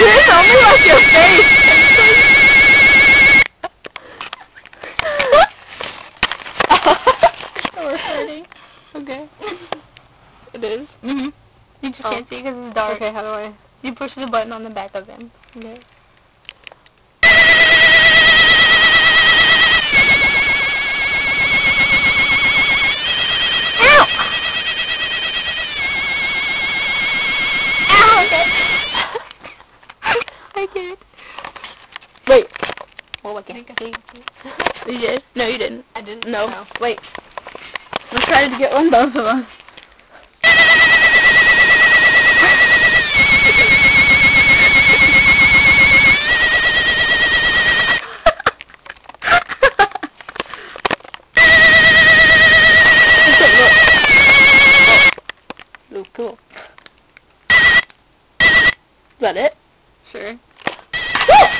Here's only like your face. We're hurting. okay. It is. Mhm. You just Oh. can't see because it's dark. Okay, how do I? You push the button on the back of him. Okay. Ow! Ow! Okay. I did. Wait. Well, what can You did? No, you didn't. I didn't. No. Wait. Let's try to get one both of us. Cool. Is that it? Sure. Woo!